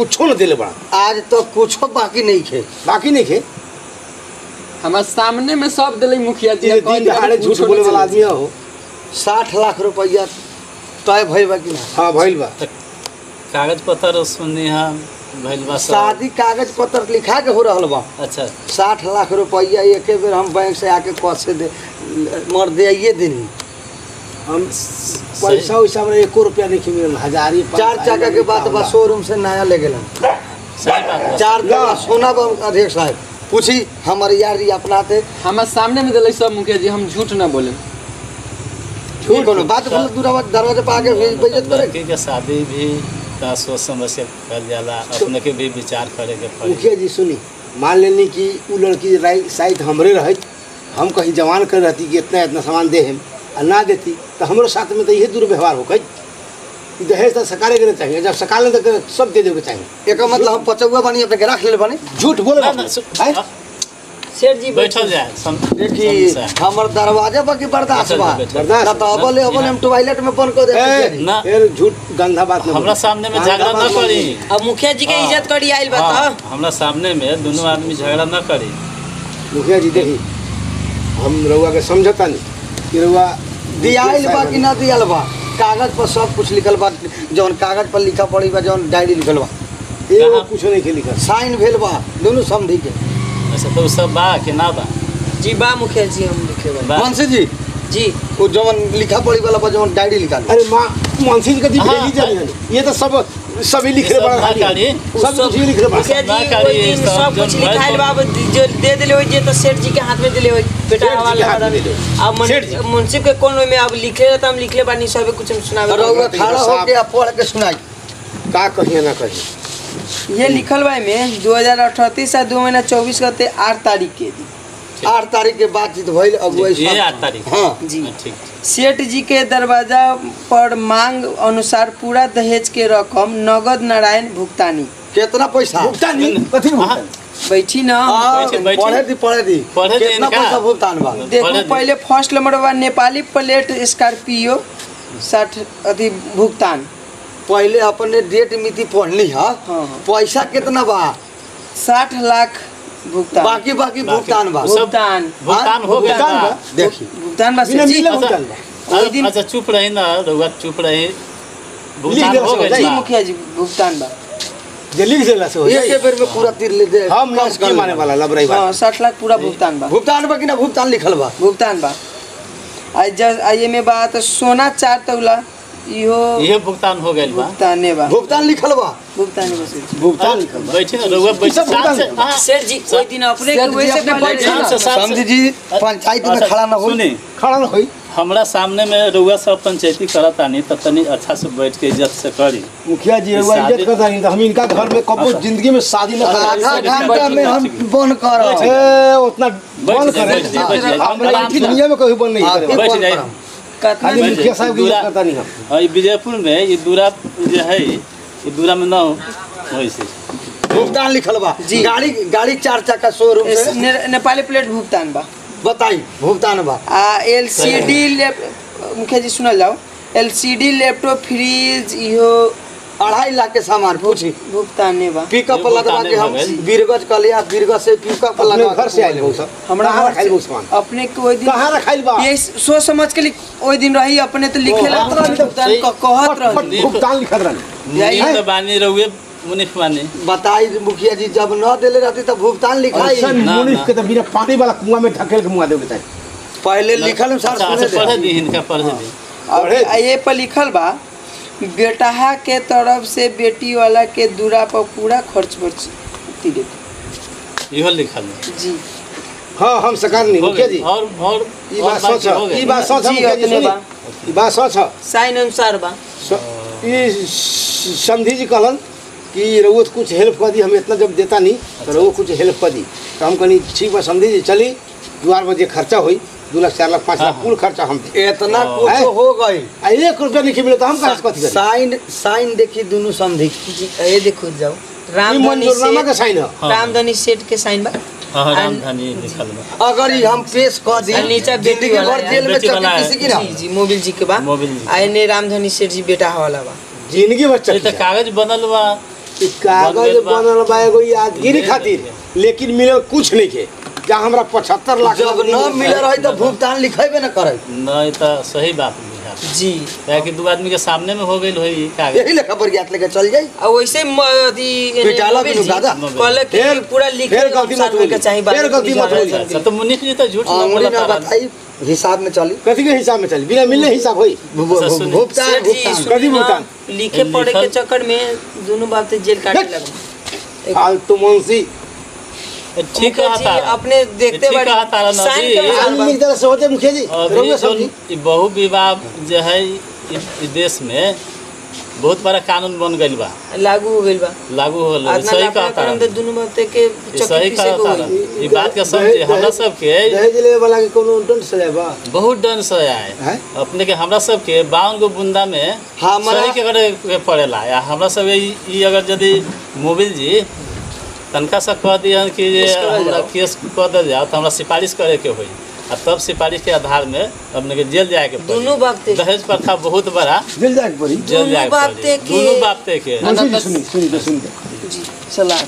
कुछो न देले बड़ा। आज तो कुछो बाकी नहीं खे। बाकी नहीं खे? हमारे सामने में सब दिले मुखिया जी दिन दहाड़े झूठ बोले वाला आदमी हो साठ लाख रुपया तय भइल बा कि ना। हाँ भइल बा। कागज़ पत्र सुननी है भइल बा शादी कागज़ पत्र लिखा के हो रहल बा। अच्छा। साठ लाख रुपया एक बेर हम बैंक से आके कैसे दे मर दे देनी। हम पैसा वैसा हमरा एको रुपया नहीं मिलल हज़ार ही चार चक्का के बाद बा शोरूम से नया ले बात बा। चार सोना अध्यक्ष साहब। पूछी हमारे यार अपना थे हमारे सामने में दिले सब मुखिया जी हम झूठ ना बोले। बात बोल दूरा दरवाजे पे आके बेइज्जत करे। लड़की के शादी भी का सोच समझ के कर जाला अपने के भी विचार करे के पड़ी। मुखिया जी सुनी मान लेनी कि उ लड़की साइड हमरे रहत हम कहीं जवान कर रहती कि इतना इतना सामान दे हम। आ ना देती तो हमरो साथ में तो यही दुर्व्यवहार हो गई। दहेज तो सकारे के चाहिए जब सकाले तो सब दे देवे चाहिए एक मतलब हम पचौआ बनी अपने के रख ले बनी। झूठ बोले? हाँ, सेठ जी बैठल जाए देखी हमर दरवाजे पर बर्दाश्त बा बर्दाश्त। तो अबले अबले हम टॉयलेट में बंद कर दे ना। फिर झूठ गंदा बात हमरा सामने में झगड़ा न बोलो। करी। अब मुखिया जी के हाँ। इज़्ज़त करी आइल बा हाँ, तो हमरा सामने में दोनों आदमी झगड़ा न करी। मुखिया जी देखी हम रउआ के समझता नहीं कि रउआ दियाइल बा कि ना दियाल बा कागज़ पर सब कुछ लिखल बा जौन कागज़ पर लिखा पड़ी बा जौन डायरी लिखल बा। एगो कहाँ? कुछ नहीं के लिखल। साइन भेल बा दोनों समझी के। अच्छा तो सब बा कि ना बा? जी बा मुखिया जी हम लिखे बा। मनसी जी जी। वो जौन लिखा पड़ी वाला बा जौन डायरी लिखा अरे माँ मानसी जी का दी भेजी जानी ये तो सब सभी लिख रहे बड़ा खाली सब कुछ ही लिख रहे बड़ा जी सब कुछ लिखाइल बा अब जो दे दिले होई जे तो सेठ जी के हाथ में दिले होई बेटा के वाला अब मुंसिफ के कौन में अब लिखे रहता हम लिखले बानी सब कुछ हम सुनावे। रउआ खड़ा। होके आ पढ़ के सुनाई। का कहिए ना कहिए। ये लिखल बा में दो हज़ार अठतीस से दो महीना चौबीस गते आठ तारीख के दी आठ तारीख के बातचीत भइल सब- आठ तारीख। हाँ। जी। हाँ, ठीक। सेठ जी के दरवाज़ा पर मांग अनुसार पूरा दहेज के रकम नगद नारायण भुगतानी। कितना पैसा? भुगतान? नहीं कथी बैठी ना। हाँ, बैठे, बैठे। पढ़े दी पढ़े दी। कितना पैसा भुगतान बा? देखो पहले- फ़र्स्ट नंबर बा नेपाली प्लेट स्कॉर्पियो साठ अथी भुगतान। पहले अपने डेट मिति पढ़नी है। हाँ, हाँ। पैसा कितना बा? साठ लाख बाकी बाकी भुगतान बा। भुगतान। भुगतान हो गया भुगतान बा। बा। भुगतान बा जी भुगतान अच्छा दिन- अच्छा चुप रही ना रउआ चुप रही। भुगतान हो गइल जी। मुखिया जी भुगतान बा। जे लिख देला से हो एक के बेर में पूरा तीर ले दे। हम ना कर माने वाला लबराई हाँ बात साठ लाख पूरा भुगतान बा। भुगतान बा कि ना भुगतान लिखल बा। भुगतान बा। आई जब आई में बात सोना चार तौला। इहो ये भुगतान हो गइल बा। भुगताने बा। भुगतान लिखल बा। भुगतान बा भुगतान लिखल बा। बैठी ना रउआ बैठी सब भुगतान साथ से हाँ, सेठ जी ओइ दिन अपने के वैसे अपने पहले बैठे से साथ जी पंचायत में अच्छा, खड़ा ना हो सुनी। खड़ा ना होई। हमरा सामने में रउआ सब पंचायती करत आनी तब तनी अच्छा से बैठ के इज़्ज़त से करी। मुखिया जी रउआ इज़्ज़त करता नहीं तो हम इनका घर में कबो अच्छा। ज़िंदगी में शादी न करा घंटा में हम बंद कर ए उतना बंद करे। हम दुनिया में कहीं बंद नहीं करे। बैठ जाइए। करम। कितना खाली बैठ मुखिया साहब की दूरा- इज़्ज़त करता नहीं और विजयपुर में ये दूरा जो है ये दूरा में ना हो वैसे भुगतान लिखल बा। जी। गाड़ी गाड़ी चार चक्का शोरूम से। ने, नेपाली प्लेट भुगतान बा। बताई भुगतान बा। आ एलसीडी मुखिया जी सुनल जाओ। L C D laptop fridge इहो अढ़ाई लाख के सामान पूछी। भुगताने बा। पिकअप लगवा के हम बीरगज कह लिया बीरगज से पिकअप लगा घर से आए हो सब हमरा कहाँ रखाइल सामान? अपने के ओइ दिन कहाँ रखाइल बा? ये सोच समझ के ओइ दिन रही अपने तो लिखे ला हाँ, भुगतान कहत रही भुगतान लिखत यही तो बानी रहुए मुनीफ बानी। बताई मुखिया जी जब न देले रहती तो भुगतान लिखाई। ना, मुनीफ। के तो बिना पानी वाला कुआँ में ढकेल के मुआ चाहिए पहले लिखल सर अच्छा सुने अच्छा पढ़े दे दी इनका पढ़े दी। और ये पर लिखल बा। बेटहा के तरफ़ से बेटी वाला के दूरा पर पूरा खर्च तिरे इहो लिखल जी। हाँ हम सकार नहीं मुखिया जी। और और ई बात सच ई बात सच जी, अपने बा। ई बात सच। साइन अनुसार बा। ई समझी जी कहलन कि रउआ कुछ हेल्प कर दी हम इतना जब देता नहीं तो रउआ कुछ हेल्प कर दी। तो हम कहनी ठीक बा समझी जी चली। द्वार बजे खर्चा हुई दू लाख चार लाख पाँच लाख कुल खर्चा हम इतना हाँ। कुछ है? हो गई। एक रुपया नहीं मिले तो हम कहाँ कथी करी? साइन साइन देखी दोनों समझी। ये देखो जाओ। रामधनी का साइन। रामधनी सेठ के साइन बा। अगर हम पेश कर दी नीचे बेटी भर है। जेल में चक्की। किसी की ना जी जी मोबिल जी के बा। मोबिल जी। आ एने रामधनी सेठ जी बेटा वाला बा। जिंदगी भर ये तो कागज बनल बा। कागज बनल बा। एगो यादगिरी खातिर। लेकिन मिलल कुछ नहीं के। जहाँ हमरा पचहत्तर लाख जब न मिले रही तो भुगतान लिखेबे न करे। नहीं तो सही बात जी। कि दू आदमी के सामने में हो गई होई यही लेखा बरियात लेके चल जाई। और वैसे पिटाला बिनु जी कहले कि पूरा लिखे गलती मत। चाहिए गलती मत। अच्छा तो मुनीष जी तो झूठ न अंगुली बोला न तारा। बताई हिसाब में चली। कथी के हिसाब में चली? बिना मिलने हिसाब होई। भु- भु- अच्छा, सुनिए। भुगतान भुगतान। भुगतान। लिखे पढ़े के चक्कर में दोनों से जेल काटे लगे फालतू मुंशी। ठीक अपने देखते के की जो बहु विवाह जो है देश में बहुत बड़ा कानून बन गइल बा। लागू हो गइल बा। लागू हो आतना सही तो दोनों के सही को तारा। बात के समझे हमरा सबके दहेज लेवे वाला के कोनो सजा बा बहुत डन से आए। अपने के हमरा सबके बावन गो बुंदा में हमरा- सही के करे पड़ेला। या हमरा सब ई अगर यदि मोबिल जी तनका से कह दिया कि केस हमरा केस कह दे जाओ तो हमरा सिफारिश करे के होई। आ तब सिफारिश के आधार में अपने के जेल जाए के दोनों बाप दहेज प्रथा बहुत बड़ा। जेल जाए के पड़ी? जेल दोनों जाए के बापते के- दोनों बापते के। सुनी सुनी तो सुनी जी सलाह।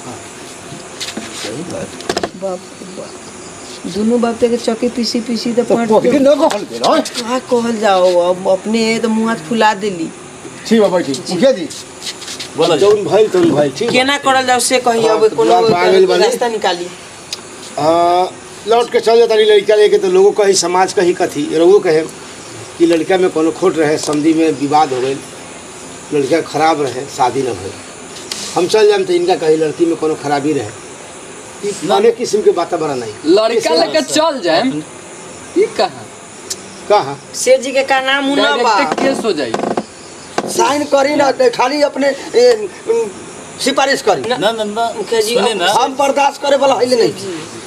बाप दोनों बाप के चक्की पीसी पीसी तो पाँच पहिले न कहल के रह का कहल जाओ अब अपने तो मुँह हाथ फुला देली। ठीक बा बैठी मुखिया जी। बोलो जौन भइल तौन भइल ठीक केना करल जाओ से कही हाँ, अब कोनो बाप आ गइल बानी। रास्ता निकाली। आ, लौट के चल जाता लड़का लेके तो लोगों कही समाज कही कथी? रउओ कहे कि लड़का में कोनो खोट रहे समझी में विवाद हो गई लड़का खराब रहे शादी न हो हम चल जाए तो इनका कही लड़की में कोनो खराबी रहे। अनेक किस्म के वातावरण नहीं। लड़का लेके चल जाए ई कहा? शेर जी के का नाम हूँ केस हो जाई साइन करी ना खाली अपने ए, सिफारिश करी। ना ना ना मुखिया जी, ना। हम बर्दाश्त करे वाला है नहीं।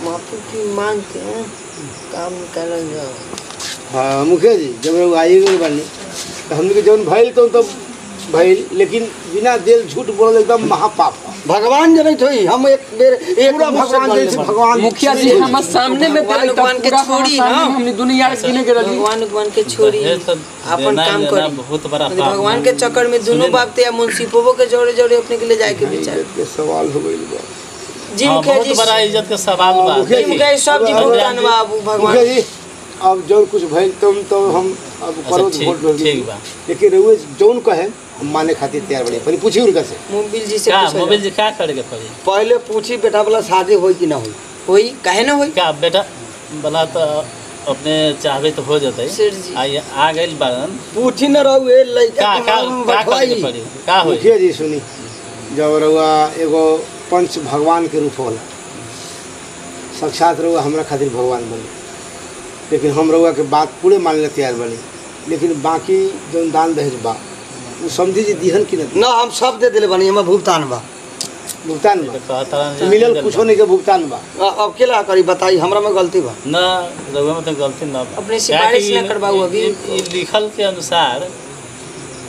माफ़ी की मांग के काम निकालल जाओ हाँ मुखिया जी जब लोग आई गई बानी तो हमने के जौन भइल तो तो भइल लेकिन बिना दिल झूठ बोलल एकदम महापाप। भगवान जनैत होई हम एक बेर एक भगवान जैसे भगवान मुखिया जी हमारे सामने में भगवान तेरे भगवान के छोड़ी ना। हमने दुनिया के के रही भगवान भगवान के छोड़ी। तो अपन काम करी। बहुत बड़ा पाप भगवान के चक्कर में दोनों। बाप या मुंसीफोबो के जोड़े जोड़े अपने के ले जाए के विचार। के सवाल हो गई बा जी हाँ, मुखिया जी बड़ा इज़्ज़त का सवाल बा मुखिया जी, सब जी भुगतान बा अब भगवान। जी अब जौन कुछ भइल तुम तो हम अब करो वोट डोल ठीक बा। लेकिन रउए जौन कहे हम माने खातिर तैयार बड़े पहले पूछी उनका से? मोबिल जी से क्या मोबाइल जी क्या करे के पड़ी पहले पूछी बेटा वाला शादी होई कि ना होई? होई? काहे ना होई? क्या बेटा बना तो अपने चाहबे तो हो जाते सेठ जी। आ गइल बारन। पूछी न रहू ए लइका का के का मालूम का करे पड़ी? का होई? मुखिया जी सुनी। जब रउआ एगो पंच भगवान के रूप होला। साक्षात रउआ हमरा खातिर भगवान बने। लेकिन हम रउआ के बात पूरे मानने तैयार बनी। लेकिन बाकी जो दान दहेज बा समझी जी दिहन कि न न हम सब दे दिले बनी हमें भुगतान बा। भुगतान बा। तो मिलल कुछो नहीं के भुगतान बा। अब केला करी बताई हमरा में गलती बा। न रउआ में तो गलती न बा। अपने सिफारिश न करवाऊ अभी। लिखल के अनुसार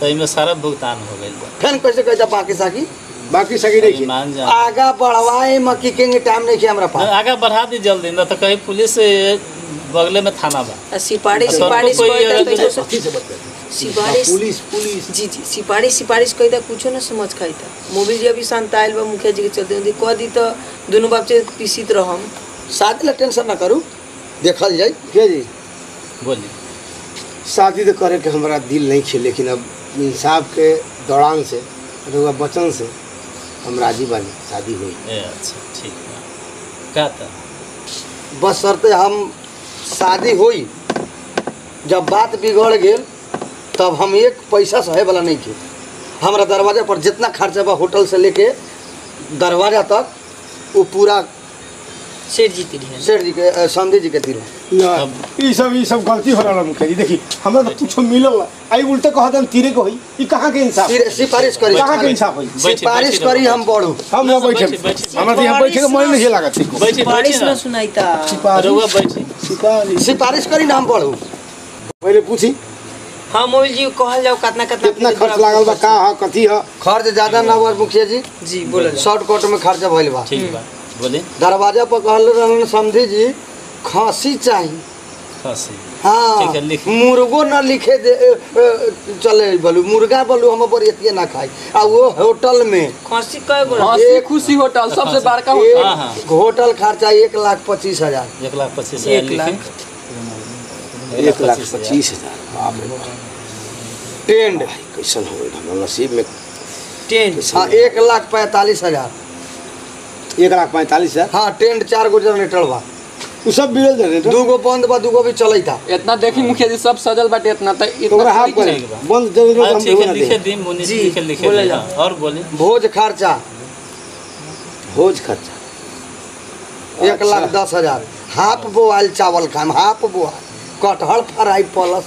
तो इमे सारा भुगतान हो गइल बा। फेन कैसे कहता बाकी साकी? बाकी सगी नहीं मान जा आगा बढ़वाए मक्की के टाइम नहीं के हमरा पास। आगे बढ़ा दी जल्दी न तो कहीं पुलिस बगले में थाना बा। आ सिफारिश तो सिफारिश कोई सिफारिश पुलिस पुलिस। जी जी सिफारिश सिफारिश कहता कुछो ना समझ खाइता मोबिल जी अभी शांत आयल बा मुखिया जी के चलते। कह दी तो दोनों बाप से पीसित रहम। शादी ला टेंशन ना करू? देखल जाए क्या जी? बोली शादी तो करे के हमारा दिल नहीं खे लेकिन अब इंसाफ के दौरान से रउआ वचन से हम राज़ी बानी शादी हुई। ए अच्छा ठीक बा का था बस शर्ते हम शादी हुई जब बात बिगड़ गेल तब हम एक पैसा सहे वाला नहीं थे। हमारा दरवाज़ा पर जितना खर्चा बा होटल से लेके दरवाज़ा तक वो पूरा सेठ जी तिरी सेठ जी के अ, जी के तीर ना ई सब ई सब गलती हो रहा मुखिया जी देखी हमरा तो कुछ मिलल आई उल्टे कहत हम तीरे को होई। ई कहाँ के इंसाफ? सिफारिश करी। कहाँ के इंसाफ होई? सिफारिश करी हम बढ़ू। हम ना बैठे। हमरा तो यहाँ बैठे के मन नहीं लागत ठीक बैठी सिफारिश ना। सुनाइता। रउआ बैठी। सिफारिश करी ना हम बढ़ू। पहले पूछी। हाँ मोबिल जी कहल जाओ कितना कितना कितना खर्च लागल बा का ह? कथी ह? खर्च ज़्यादा ना हुआ मुखिया जी। जी बोला शॉर्टकट में खर्चा भइल बा। ठीक बा। बोली दरवाज़ा पर कहल रहन समधी जी खांसी चाहिए खसी। हाँ ठीक है, लिख। मुर्गो न लिखे दे चले बोलू मुर्गा बोलू हम पर बरियतिये ना खाई। आ वो होटल में। खसी कय हँसी खुशी होटल सबसे बड़का होटल। हाँ, हाँ। होटल खर्चा एक लाख पच्चीस हज़ार। एक लाख पच्चीस हज़ार लिखी। एक लाख पच्चीस हज़ार। बाप रे टेंड। कैसन हो नसीब में। टेंट हाँ एक लाख पैंतालीस हज़ार। एक लाख पैंतालीस हज़ार? हाँ टेंट चार गो जनरेटर बा उ सब बिगल जनरेटर दू गो बंद बा दू गो भी चलै था इतना देखी मुखिया जी सब सजल बाटे इतना तो तो इतना हाफ़ करे बंद जनरेटर हाँ, हम ठीक लिखे दे। जी, लिखे लिखे। हाँ, और बोली। भोज खर्चा। भोज खर्चा। एक लाख दस हज़ार। हाफ़ बोआल चावल खाम हाफ़ बोआल। कटहल फ्राई प्लस।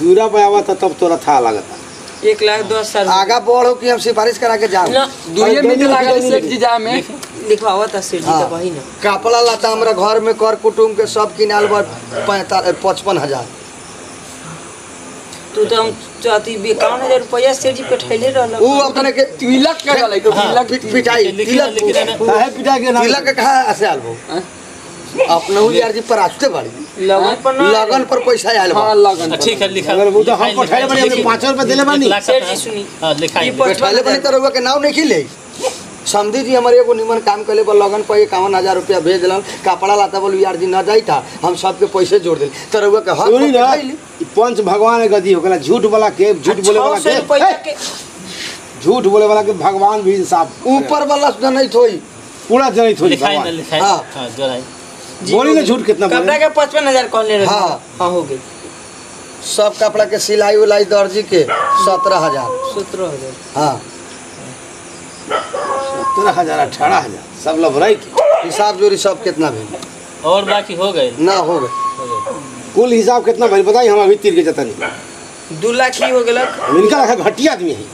दूरा पे आवा तब तोरा था लगता। एक लाख दस हज़ार। आगा बढ़ो कि हम सिफारिश करा के जाओ। ना दुइये मिनट लागल सेठ जी जा में। लिखवावा था सेठ जी हाँ। तो वही ना कपड़ा लता हमरा घर में कर कुटुम के सब किनाल बा पैंता पचपन हज़ार। तू तो हम चाहती इक्यावन हज़ार रुपया सेठ जी पे ठैले रहल ऊ अपने के तिलक के गलै तो तिलक पिटाई तिलक। काहे पिटा के ना तिलक के कहा ऐसे आल बो अपने हु यार जी पर आते बाड़ी। लगन पर ना लगन पर पैसा आयल बा। हाँ लगन हाँ, ठीक है लिखा। अगर वो तो हम पठाए बनी, हमने लिखाई- रुपए देले बानी। लाख सेठ जी सुनी। हाँ, पच- बैठाले बनी तो के नाव नहीं खिले समझी जी हमारे एगो निमन काम करे पर लगन पर इक्यावन हज़ार रुपया भेज दिलन। कपड़ा लाता बोल यार जी न जाई था हम सबके पैसे जोड़ दिल। तो रउआ के हक सुनी ना पंच भगवान के गदी होकला झूठ वाला के झूठ बोले वाला के। झूठ बोले वाला के भगवान भी इंसाफ। ऊपर वाला सुधा नहीं पूरा जनित हो लिखाई लिखाई। हाँ। हाँ बोली ना झूठ कितना कपड़ा के पचपन हज़ार कहले रहे हाँ। हाँ। हो गई। सब कपड़ा के सिलाई उलाई दर्जी के सत्रह हज़ार। सत्रह हज़ार। हाँ। सत्रह हज़ार अठारह हज़ार सब लभराई के। हिसाब जोड़ी सब कितना भेल? और बाकी हो गए? ना हो गए। कुल हिसाब कितना भइल बताई हम अभी तीर के जतनी दू लाख ही हो हम इनका घटिया आदमी है।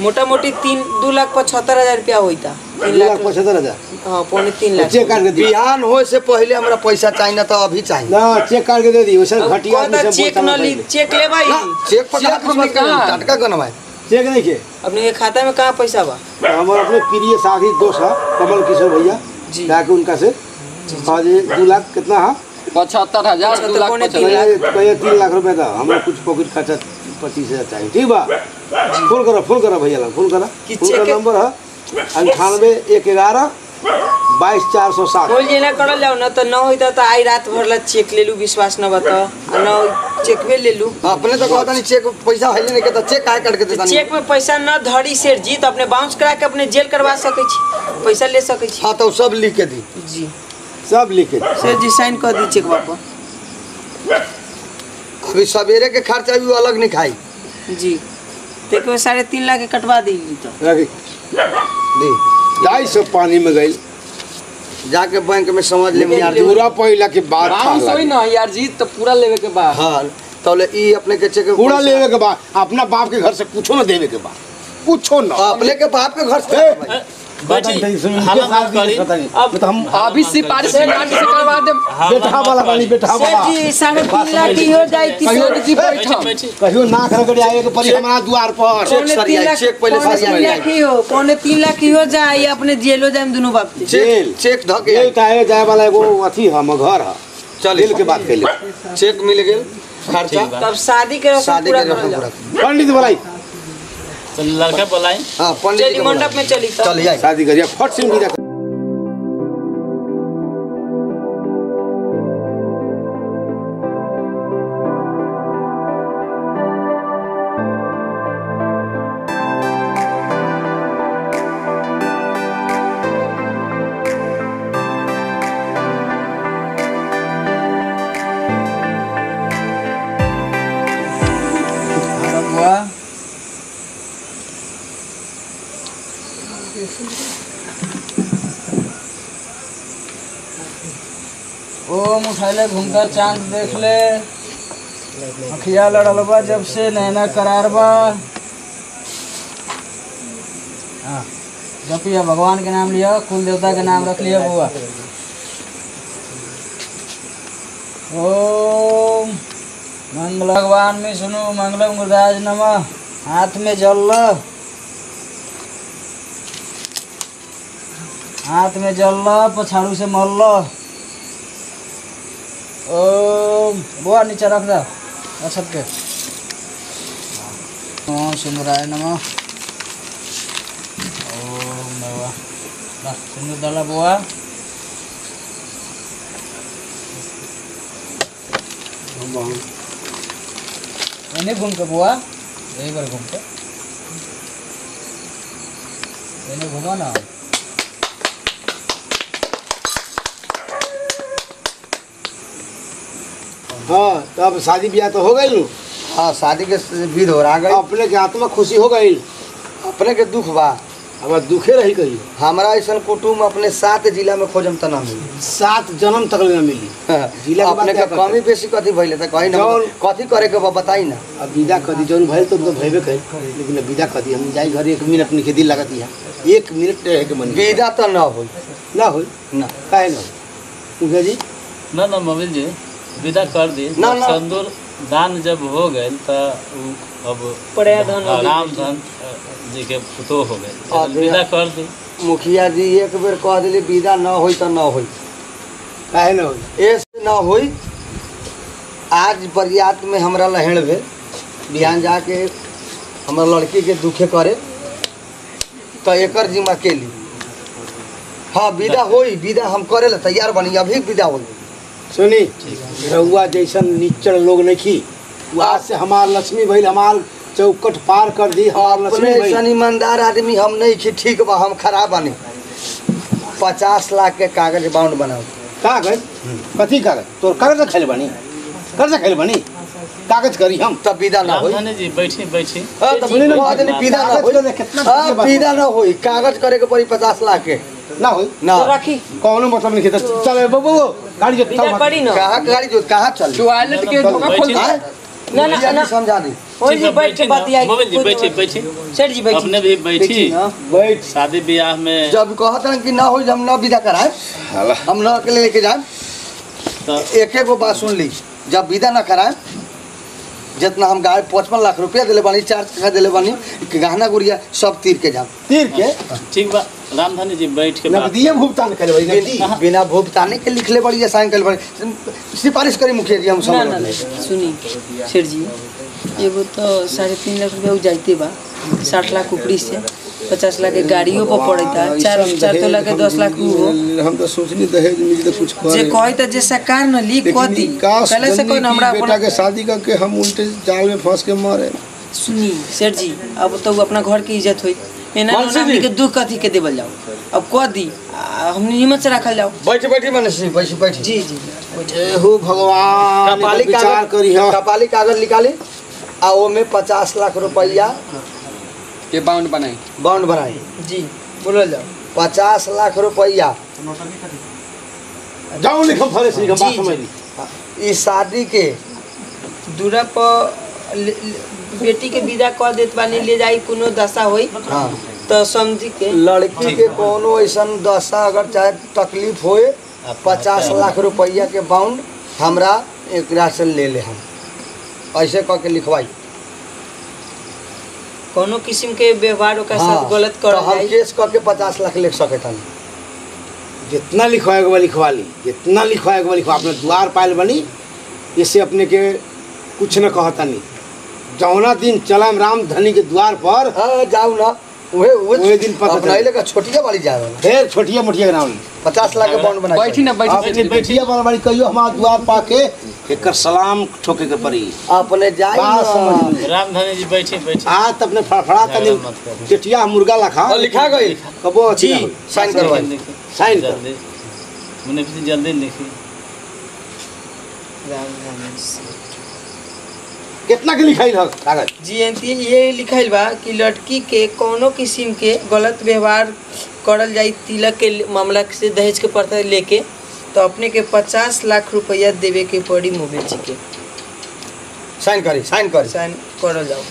मोटा मोटी तीन दू लाख पचहत्तर हज़ार रुपया होता तीन लाख लाख पचहत्तर हज़ार? हाँ पौने तीन लाख। चेक काट के बिहान होए से पहले हमरा पैसा चाहिए ना तो अभी चाहिए ना चेक काट के दे दी वैसे घटिया आदमी चेक न ली चेक ले भाई। चेक पर चेक कहाँ? टटका गनवाए चेक नहीं के अपने के खाता में कहाँ पैसा बा? हमारे अपने प्रिय साथी दोस्त है कमल किशोर भैया। जाके उनका से। हाँ जी। दो लाख कितना है? पचहत्तर हज़ार दू लाख तीन लाख। रुपए का हमरा कुछ पॉकेट खर्चा पच्चीस चाहिए। ठीक बा? फ़ोन करो फ़ोन करो भैया ला फ़ोन करो। कि फ़ोन का नंबर है अंठानवे एक ग्यारह बाईस चार सौ सात बोल जे ना करल जाओ ना तो न होता तो आई रात भर ला चेक ले लू विश्वास न बता। न चेकवे ले लू अपने तो कहता नहीं चेक पैसा है नहीं के तो चेक काहे काट के देता नहीं। चेक में पैसा न धरी सेठ जी तो अपने बाउंस करा के अपने जेल करवा सकै छी पैसा ले सकै छी। हाँ तो सब लिख के दी। जी। सब लिखे सेठ जी साइन कर दी चेक पर अभी सवेरे के खर्चा भी अलग नहीं खाई जी। देख साढ़े तीन लाख के कटवा देगी तो। ढाई सौ पानी में गई। जाके बैंक में समझ ले यार। पूरा पहिला के बाद ना यार जी तो पूरा लेवे के बाद। हाँ तो ले ई अपने के चेक पूरा लेवे के बाद। अपना बाप के घर से कुछो ना देवे के बाद। कुछो ना। अपने के बाप के घर से करी तो हम अभी सिफारिश नाट से करवा दे। बेटा वाला बानी बेटा वाला। साढ़े तीन लाख की हो जाए कहियो जी बैठी बैठो। बैठी कहियो नाक रगड़े के परी हमारा द्वार पर। चेक पहले तीन लाख ही? हो पौने तीन लाख ही हो जाए अपने जेलो जाए दोनों बाप जेल। चेक धके जेल आई। काहे जाए वाला एगो अथी हम घर है। चल के बात कैले चेक मिल गेल खर्चा। तब शादी के रस्म पूरा के पंडित बोलाई। लड़का बोलाए हाँ। पंडित जी मंडप में चली चल जाए शादी करिए। फट से उठैले घूमकर चाँद देख ले। अखिया लड़ल बा जब से नैना करार बा। जपिया भगवान के नाम लिया, कुल देवता के नाम रख लिया बुआ ओम, मंगल भगवान में सुनो, मंगलम गुरुराज नमः। हाथ में जल लो। हाथ में जल लो, पछाड़ू से मल लो। बुआ नीचे रख दे छत के। ओम सिंदूराय नमः। ओम नमः ला, सिंदूर डाला बुआ। एने घूम के बुआ यही बार घूम के। एने घुमा ना। हाँ तो अब शादी ब्याह तो हो गई। नु हाँ शादी के विध हो रहा गई अपने के आत्मा खुशी हो गई। अपने के दुख बा। अब दुखे रही कही हमारा ऐसा कुटुम्ब अपने सात जिला में खोजम त ना मिली। सात जन्म तक न मिली। जिला अपने के कमी बेसी कथी भइले त कहीं ना। कथी करे के बताई ना। अब विदा कर दी जौन भइल तो तो भइबे करी। लेकिन विदा कर दी हम जाई घर एक मिनट नहीं दिल लगत यहाँ एक मिनट रहे के मन विदा त ना होई। ना होई? ना। काहे ना जी। ना ना मोबिल जी। विदा कर दी। ना, ना। सिंदूर दान जब हो गए तो अब पड़या धन हो हाँ, गइल। राम धन जी के पुतो हो गए। विदा कर दी। मुखिया जी एक बेर कह दिली विदा न हो त ना काहे ना होई? ऐसे ना होई आज बरियात में हमारा लहण भेल। बिहान जाके हमरा लड़की के दुखे करे तो एक जिम्मा के ली हाँ विदा हो विदा हम करे ला तैयार बनी अभी विदा होई। सुनी? रउआ जैसन निच्चड़ लोग नहीं खी वो आज से हमार लक्ष्मी भइल हमार चौकट पार कर दी हमार लक्ष्मी ऐसा ईमानदार आदमी हम नहीं छी ठीक बा हम खराब बने। पचास लाख के कागज़ बाउंड बनाओ कागज़? कथी कागज़? तोर कागज़ खेल बनी। कर्ज खेल बनी। कागज़ करी हम। तब विदा ना होई। जी बैठी बैठी। हाँ, तब ना, विदा ना होई। कितना हाँ, विदा ना होई। कागज़ करे के पड़ी पचास लाख के। ना होई ना तो रखी कौनो मतलब नहीं खेता चल बाबू गाड़ी जो विदा करी न कहाँ गाड़ी जो कहाँ चल टॉयलेट के धोखा खोल बैठी? ना, ना, ना। समझा दी ओए जी बैठ के बैठी ना। बतियाई मोबिल जी बैठी तो- सेठ जी बैठी अपने भी बैठी बैठ शादी ब्याह में जब कहत रहे कि ना हो हम ना विदा कराए हम ना अकेले लेके जाए तो एक एक गो बात सुन ली। जब विदा ना कराए जितना हम गाय पचपन लाख रुपया दिले बानी चार चक्का दिले बानी गहना गुड़िया सब तीर के जाम। तीर के? ठीक बा। रामधनी जी बैठ के नगदी में भुगतान करे भाई। बिना भुगतान के लिखले बड़ी या साइन कर बड़ी सिफारिश करी मुखिया जी हम ना, सुनी शेर जी। एगो तो साढ़े तीन लाख रुपया जाते बा साठ लाख ऊपरी से। पचास लाख के गाड़ियों पर पड़ता चार चार तोला के दस लाख हो हम तो सोचनी दहेज मिली तो कुछ जे कहे त जे सरकार न ली कथी पहले से कोई हमरा बेटा के शादी करके हम उल्टे जाल में फंस के मरे। सुनी सेठ जी अब तो अपना घर की इज़्ज़त होई। एना के दुख कथी के देवल जाओ। अब कह दी आ, हमनी हिम्मत से रखल जाओ। बैठ बैठी मैंने सी बैठी बैठी। जी जी। हो भगवान कपाली विचार करी कागज़ कपाली कागज़ निकाली आ ओमे पचास लाख रुपया के बाउंड बनाई। बॉन्ड बनाई? जी। बोलल जाओ। पचास लाख रुपया। जाओ लिखम फरे से बात समझ ली। इस शादी के दूरा पर बेटी के विदा कर देत बानी ले जाई कोनो दशा होई हाँ। तो समझी के। लड़की के कोनो ऐसा दशा अगर चाहे तकलीफ़ होए पचास लाख रुपया के बाउंड हमरा एक से ले ले हम। ऐसे कह के लिखवाई। कोनो किस्म के व्यवहार का हाँ, साथ गलत तो कर हम केस करके के पचास लाख लिख सके तनी जितना लिखवाएगा वो लिखवा ली जितना लिखवाएगा वो लिखवा। अपने द्वार पायल बनी इससे अपने के कुछ न कहता नहीं जौना दिन चलम राम धनी के द्वार पर हाँ जाऊ ना। उहे उहे दिन पता अपना छोटिया वाली जाए वाला ढेर छोटिया मोटिया के नाम। ली पचास लाख के बॉन्ड बना बैठी ना बैठी अब बैठी बेटिया वाला बड़ी कहियो हमारा द्वार पाके एकर सलाम ठोके के पड़ी। अपने जाई बात ना। जी बैठी बैठी। आज तब अपने फड़फड़ा तनी। चटिया मुर्गा लखा लिखा गई? कबो अच्छी साइन करवाई। साइन कर। मुने भी जल्दी लिखी। कितना के लिखाई रह कागज़। जी एंती ये लिखाइल बा कि लड़की के कोनो किस्म के गलत व्यवहार करल जाई तिलक के मामला से दहेज के प्रथा लेके तो अपने के पचास लाख रुपया देवे के पड़ी मोबाइल जी के। साइन करी साइन करी। साइन करल जाओ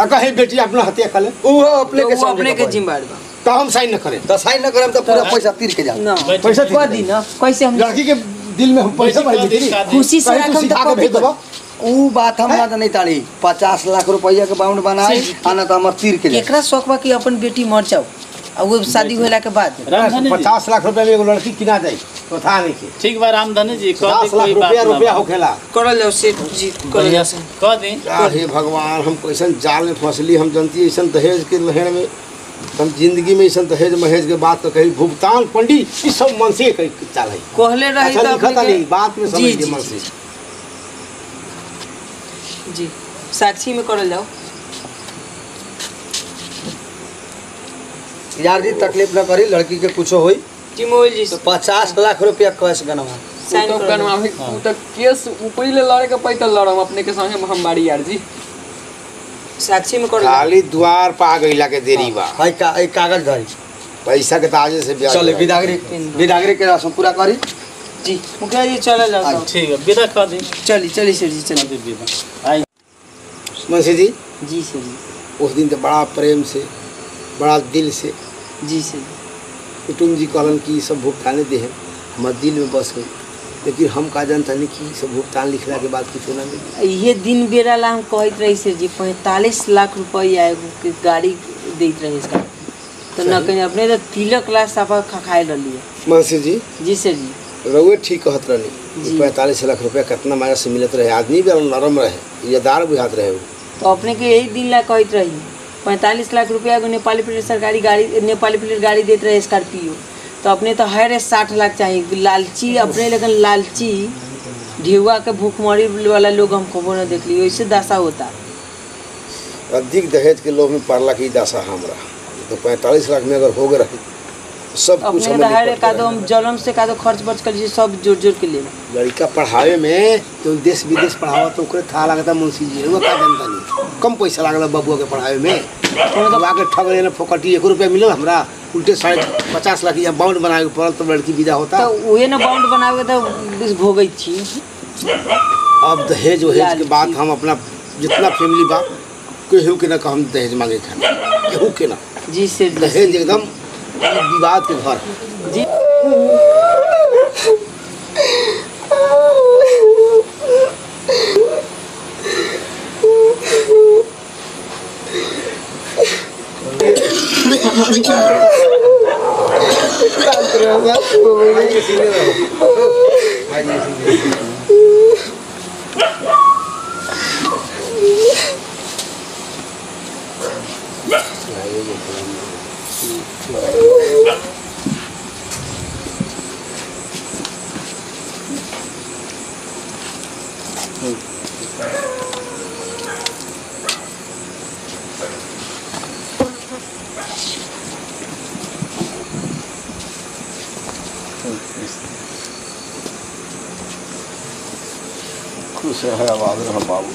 आ कहीं बेटी अपना हत्या कर ले। वो अपने तो के अपने के के जिम्मेदार बा। तो हम साइन न करें। तो साइन न करम तो पूरा पैसा तीर के जाओ पैसा कह दी ना कैसे हम लड़की के दिल में हम पैसा भर देती। खुशी से रखम तो भेज देबो। ऊ बात हमरा तो नहीं ताड़ी पचास लाख रुपया के बाउंड बनाई आना तो हमर तीर के जाए केकरा शौक बा कि अपन बेटी मर जाओ वो शादी होला के बाद। पचास लाख रुपया में एगो लड़की किना जाए पता नहीं के। ठीक बा रामधनी जी कह दी लाख कोई बात रुपया रुपया। होखेला करल जाओ सेठ जी बढ़िया से। कह दी। अरे भगवान हम कैसन जाल में फंसली हम जनती ऐसा दहेज के लहर में हम ज़िंदगी में ऐसा दहेज महेज के बात तो कही। भुगतान पंडित ई सब मन से कही चाल है कहले रही अच्छा तो नहीं बात में समझ मन से जी। साक्षी में करल जाओ। यार जी तकलीफ़ न करी लड़की के कुछो होई। जी मोबाइल जी। तो पचास लाख रुपया कैश गनवा। तो कर। कनवा तो केस ऊपरी ले लड़े के पैसा लड़म अपने के संगे हम बाड़ी यार जी। साक्षी में जाओ। खाली द्वार पा गईला के देरी बा। आई का कागज़ धरी। पैसा के ताजे से चले विदागरी विदागरी के रसम पूरा करी। जी मुखिया जी चल जाओ तो। ठीक है विदा कह दी चली चली सर जी कह चली दी विदा आई। मुंशी जी? जी सर जी। उस दिन तो बड़ा प्रेम से बड़ा दिल से। जी सर जी। कुटुम जी कहलन कि सब भुगताने दे हमारे दिल में बस गई लेकिन हम का जानता नहीं कि सब भुगतान लिखला के बाद कुछ ना मिली। ये दिन बेरा ला हम कहत रही सर जी पैंतालीस लाख रुपया एगो के गाड़ी देत रहे इसका तो न कहीं अपने तो तिलक ला सफ़ा खा खाए रही मुंशी जी? जी सर जी। रउए ठीक कहत रहनी पैंतालीस लाख रुपया कितना मायना से मिलत रहे। आदमी भी नरम रहे इजादार बुझात रहे तो अपने के यही दिन ला कहत रही। पैंतालीस लाख रुपया एगो नेपाली प्लेट सरकारी गाड़ी नेपाली प्लेट गाड़ी देत रहे स्कॉर्पियो। तो अपने तो हर साठ लाख चाहिए लालची अपने लेकिन लालची ढेउआ के भूखमरी वाला लोग हम कबो न देखली। वैसे दशा होता। अधिक दहेज के लोग में पड़ला की दशा हमारा। तो पैंतालीस लाख में अगर हो गए रही सब कुछ हमें तो एक हम जलम से कादो खर्च बर्च कर सब जोड़ जोड़ के ले लड़का पढ़ावे में तो देश विदेश पढ़ावा तो ओकरे था लागता मुंशी जी रउआ का जानता नहीं। कम पैसा लागल बबुआ के पढ़ावे में। बबुआ के ठग लेना फोकटी एक रुपया मिलल हमरा उल्टे साढ़े पचास लाख या बाउंड बनावे के पड़ल तो लड़की विदा होता। तो उहे न बाउंड बनावे तो बस भोगै छी। अब दहेज वहेज के बात हम अपना जितना फैमिली बा केहू के ना कहम दहेज मांगे खाना। केहू के ना। जी से दहेज एकदम विवाद के घर। जी है आवाज़ रहा बाबू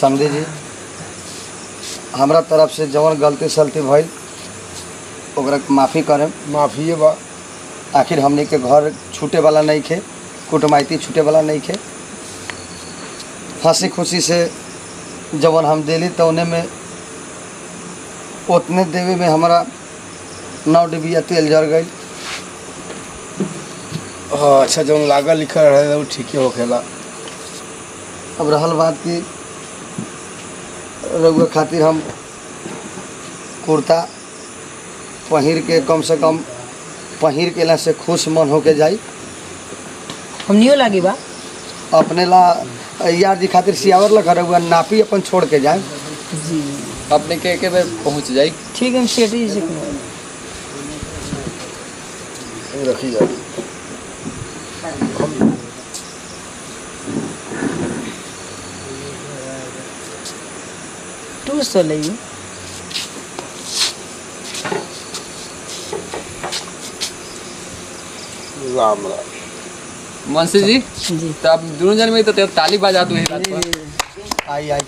समझे जी हमरा तरफ़ से जवन गलती सलती भइल ओकरा माफ़ी करें। माफ़ी बा। आखिर हमनी के घर छूटे वाला नहीं खे कुटमाइती छूटे वाला नहीं खे। हँसी खुशी से जवन हम दिली तो उन्हें में उतने देवे में हमारा नौ डिबिया तेल जर गई हाँ अच्छा जौन लागल लिखल रहे वो ठीके होखेला। अब रहल बात की रउआ खातिर हम कुर्ता पहिर के कम से कम पहिर के ला से खुश मन होके जाई। हमनियो लागी बा। अपने ला यार जी खातिर सियावर लगा रउआ नापी अपन छोड़ के जाए। जी। अपने के के बेर पहुँच जाई। ठीक है हम सेठ जी से। रखी जाए लइयो राम राम। मुंशी जी जी। तो आप दोनों जन में तो ताली बजा दो आई आई।